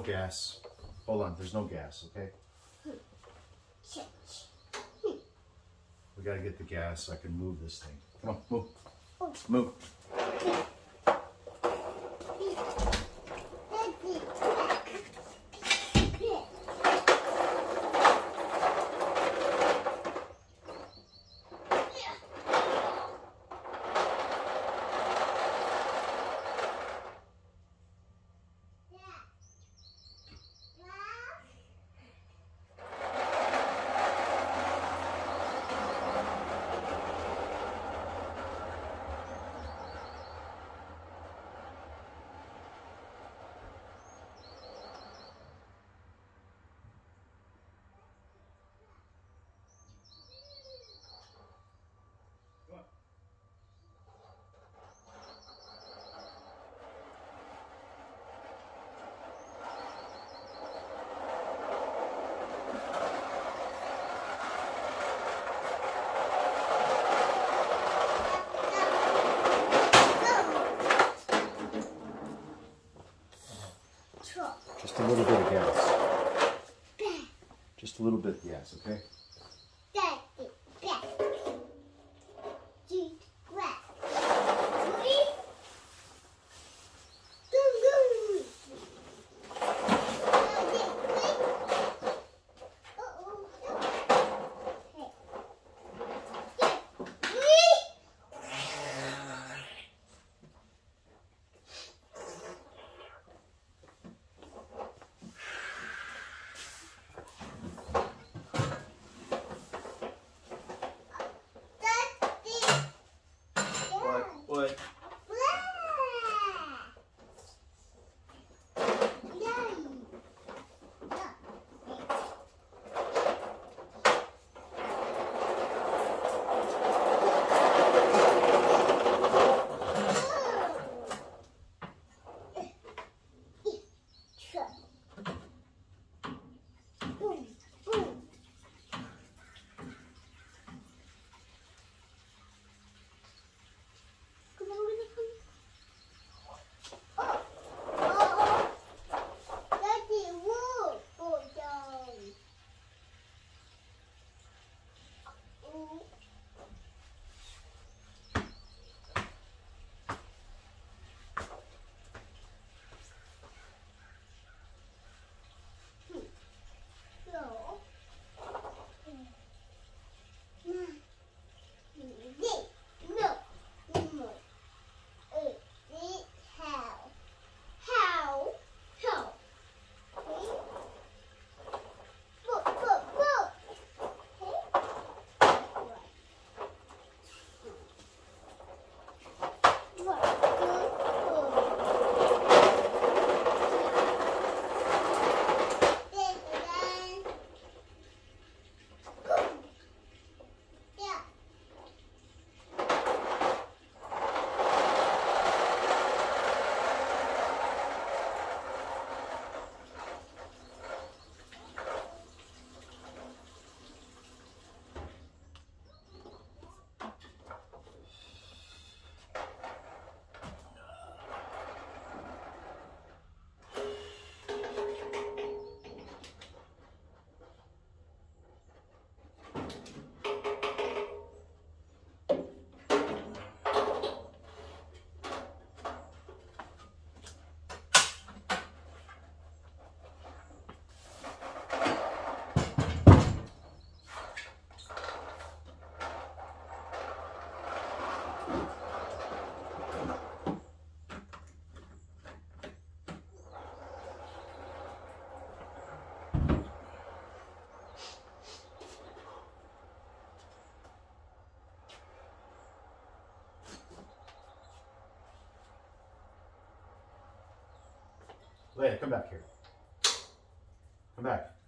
gas. Hold on, there's no gas, okay? We gotta get the gas so I can move this thing. Come on, move. Move. Just a little bit of gas. Just a little bit of gas, okay? Leia, come back here. Come back.